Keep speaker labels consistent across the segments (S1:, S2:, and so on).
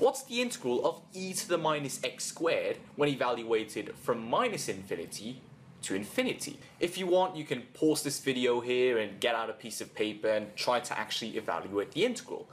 S1: What's the integral of e to the minus x squared when evaluated from minus infinity to infinity. If you want, you can pause this video here and get out a piece of paper and try to actually evaluate the integral.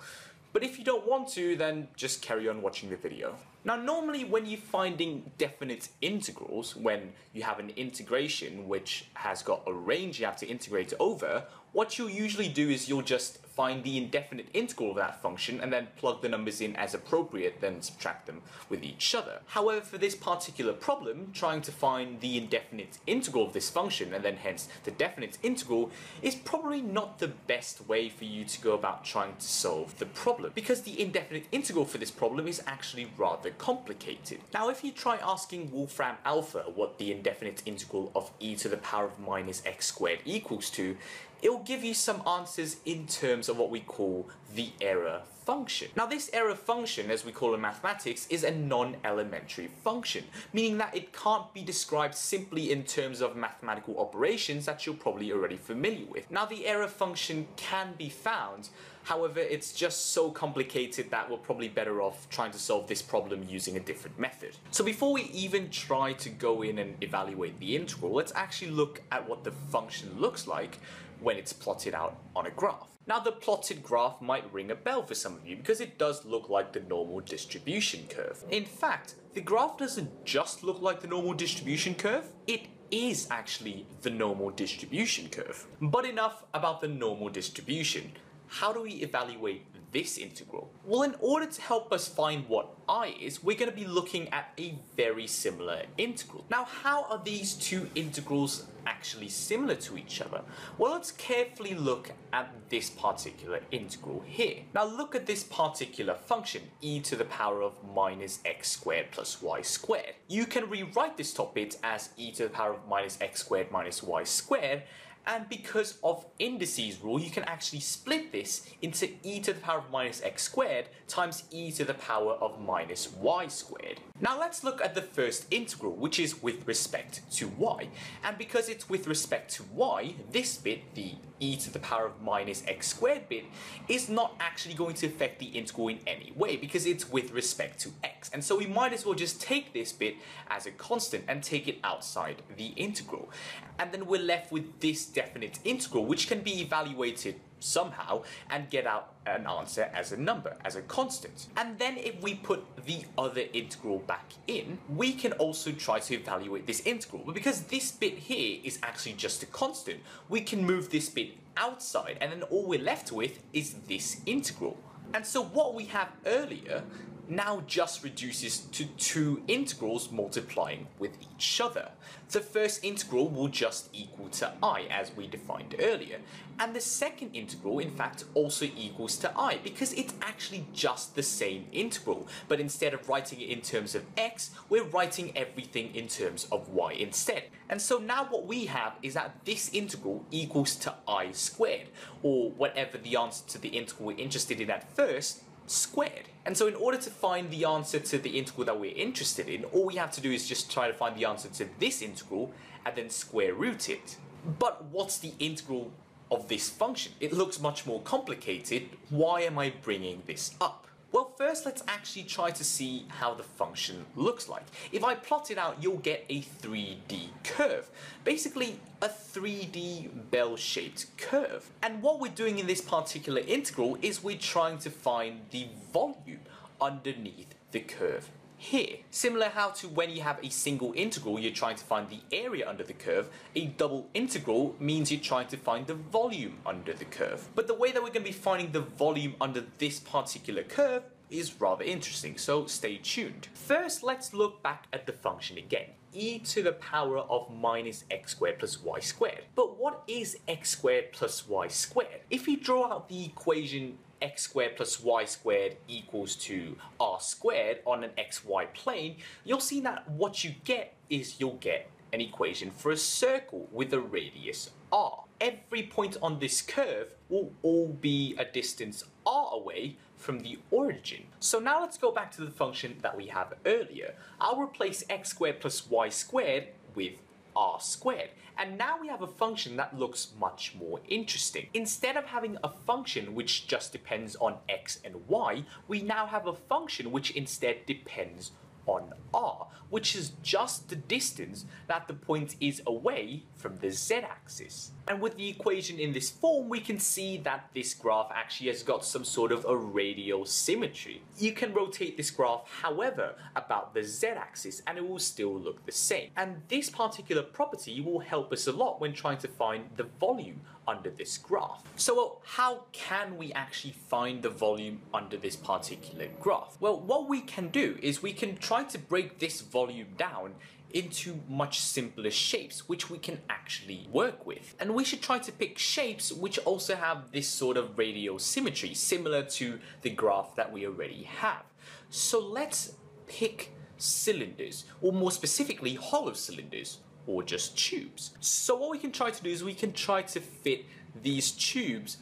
S1: But if you don't want to, then just carry on watching the video. Now normally when you're finding definite integrals, when you have an integration which has got a range you have to integrate over, what you'll usually do is you'll just find the indefinite integral of that function and then plug the numbers in as appropriate, then subtract them with each other. However, for this particular problem, trying to find the indefinite integral of this function and then hence the definite integral is probably not the best way for you to go about trying to solve the problem because the indefinite integral for this problem is actually rather complicated. Now if you try asking Wolfram Alpha what the indefinite integral of e to the power of minus x squared equals to, it'll give you some answers in terms of what we call the error function. Now this error function, as we call it in mathematics, is a non-elementary function, meaning that it can't be described simply in terms of mathematical operations that you're probably already familiar with. Now the error function can be found However, it's just so complicated that we're probably better off trying to solve this problem using a different method. So before we even try to go in and evaluate the integral, let's actually look at what the function looks like when it's plotted out on a graph. Now the plotted graph might ring a bell for some of you because it does look like the normal distribution curve. In fact, the graph doesn't just look like the normal distribution curve, it is actually the normal distribution curve. But enough about the normal distribution how do we evaluate this integral? Well, in order to help us find what i is, we're going to be looking at a very similar integral. Now, how are these two integrals actually similar to each other? Well, let's carefully look at this particular integral here. Now, look at this particular function, e to the power of minus x squared plus y squared. You can rewrite this top bit as e to the power of minus x squared minus y squared, and because of indices rule, you can actually split this into e to the power of minus x squared times e to the power of minus y squared. Now let's look at the first integral, which is with respect to y. And because it's with respect to y, this bit, the e to the power of minus x squared bit, is not actually going to affect the integral in any way because it's with respect to x. And so we might as well just take this bit as a constant and take it outside the integral. And then we're left with this definite integral, which can be evaluated somehow and get out an answer as a number, as a constant. And then if we put the other integral back in, we can also try to evaluate this integral. But because this bit here is actually just a constant, we can move this bit outside and then all we're left with is this integral. And so what we have earlier now just reduces to two integrals multiplying with each other. The first integral will just equal to i as we defined earlier, and the second integral in fact also equals to i because it's actually just the same integral, but instead of writing it in terms of x, we're writing everything in terms of y instead. And so now what we have is that this integral equals to i squared, or whatever the answer to the integral we're interested in at first, squared. And so in order to find the answer to the integral that we're interested in, all we have to do is just try to find the answer to this integral and then square root it. But what's the integral of this function? It looks much more complicated. Why am I bringing this up? Well, first let's actually try to see how the function looks like. If I plot it out, you'll get a 3D curve. Basically, a 3D bell-shaped curve. And what we're doing in this particular integral is we're trying to find the volume underneath the curve here. Similar how to when you have a single integral, you're trying to find the area under the curve, a double integral means you're trying to find the volume under the curve. But the way that we're going to be finding the volume under this particular curve is rather interesting, so stay tuned. First, let's look back at the function again e to the power of minus x squared plus y squared. But what is x squared plus y squared? If you draw out the equation x squared plus y squared equals to r squared on an xy plane, you'll see that what you get is you'll get an equation for a circle with a radius r. Every point on this curve will all be a distance r away from the origin. So now let's go back to the function that we have earlier. I'll replace x squared plus y squared with r squared. And now we have a function that looks much more interesting. Instead of having a function which just depends on x and y, we now have a function which instead depends on r, which is just the distance that the point is away from the z-axis. And with the equation in this form, we can see that this graph actually has got some sort of a radial symmetry. You can rotate this graph, however, about the z-axis and it will still look the same. And this particular property will help us a lot when trying to find the volume under this graph. So well, how can we actually find the volume under this particular graph? Well, what we can do is we can try to break this volume down into much simpler shapes which we can actually work with. And we should try to pick shapes which also have this sort of radial symmetry similar to the graph that we already have. So let's pick cylinders, or more specifically hollow cylinders or just tubes. So what we can try to do is we can try to fit these tubes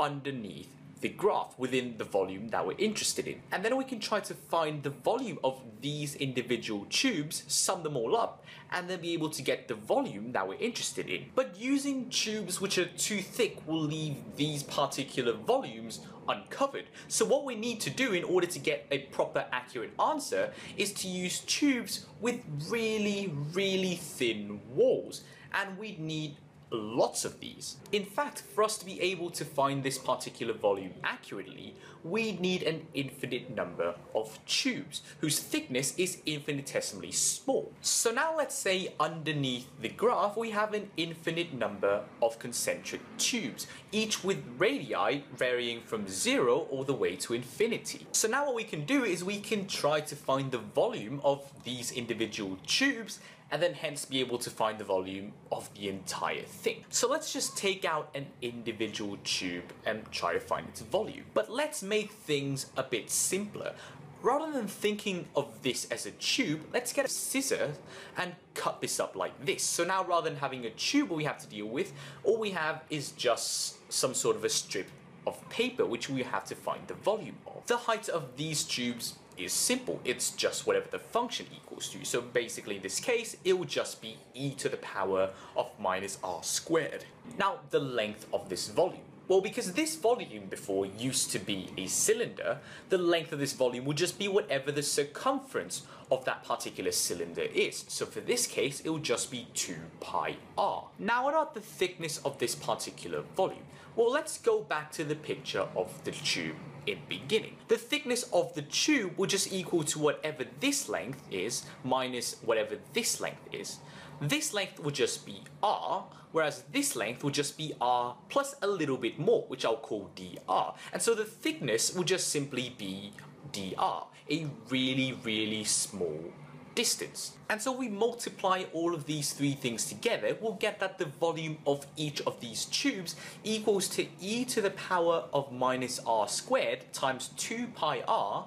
S1: underneath the graph within the volume that we're interested in. And then we can try to find the volume of these individual tubes, sum them all up, and then be able to get the volume that we're interested in. But using tubes which are too thick will leave these particular volumes uncovered. So what we need to do in order to get a proper accurate answer is to use tubes with really, really thin walls. And we'd need lots of these. In fact, for us to be able to find this particular volume accurately, we need an infinite number of tubes whose thickness is infinitesimally small. So now let's say underneath the graph we have an infinite number of concentric tubes, each with radii varying from zero all the way to infinity. So now what we can do is we can try to find the volume of these individual tubes and then hence be able to find the volume of the entire thing. So let's just take out an individual tube and try to find its volume. But let's make things a bit simpler. Rather than thinking of this as a tube, let's get a scissor and cut this up like this. So now rather than having a tube we have to deal with, all we have is just some sort of a strip of paper which we have to find the volume of. The height of these tubes is simple. It's just whatever the function equals to. So basically in this case, it will just be e to the power of minus r squared. Now the length of this volume. Well, because this volume before used to be a cylinder, the length of this volume would just be whatever the circumference of that particular cylinder is. So for this case, it will just be 2 pi r. Now what about the thickness of this particular volume? Well, let's go back to the picture of the tube in beginning. The thickness of the tube will just equal to whatever this length is minus whatever this length is. This length will just be r, whereas this length will just be r plus a little bit more, which I'll call dr. And so the thickness will just simply be dr, a really, really small distance. And so we multiply all of these three things together, we'll get that the volume of each of these tubes equals to e to the power of minus r squared times 2 pi r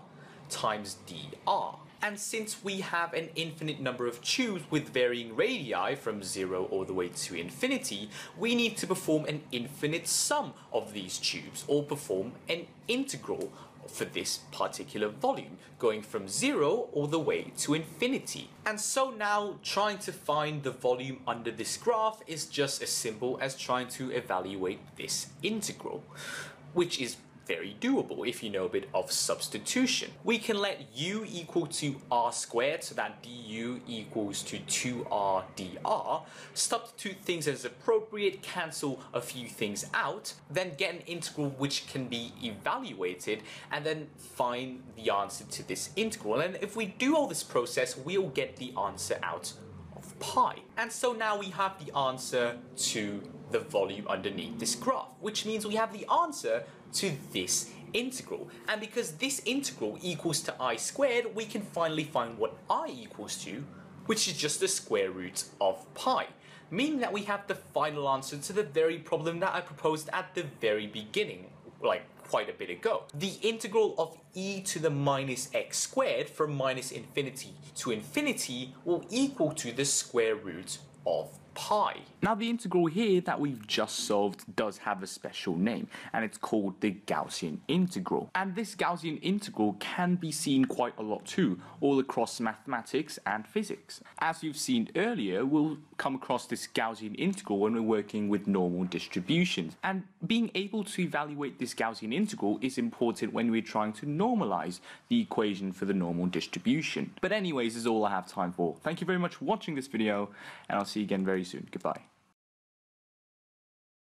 S1: times dr. And since we have an infinite number of tubes with varying radii from 0 all the way to infinity, we need to perform an infinite sum of these tubes, or perform an integral for this particular volume, going from zero all the way to infinity. And so now trying to find the volume under this graph is just as simple as trying to evaluate this integral, which is very doable if you know a bit of substitution. We can let u equal to r squared, so that du equals to 2r dr, substitute things as appropriate, cancel a few things out, then get an integral which can be evaluated, and then find the answer to this integral. And if we do all this process, we'll get the answer out of pi. And so now we have the answer to the volume underneath this graph, which means we have the answer to this integral. And because this integral equals to i squared, we can finally find what i equals to, which is just the square root of pi. Meaning that we have the final answer to the very problem that I proposed at the very beginning, like quite a bit ago. The integral of e to the minus x squared from minus infinity to infinity will equal to the square root of pi.
S2: Now the integral here that we've just solved does have a special name and it's called the Gaussian integral. And this Gaussian integral can be seen quite a lot too, all across mathematics and physics. As you've seen earlier, we'll come across this Gaussian integral when we're working with normal distributions. And being able to evaluate this Gaussian integral is important when we're trying to normalize the equation for the normal distribution. But anyways, is all I have time for. Thank you very much for watching this video and I'll see you again very soon. Goodbye.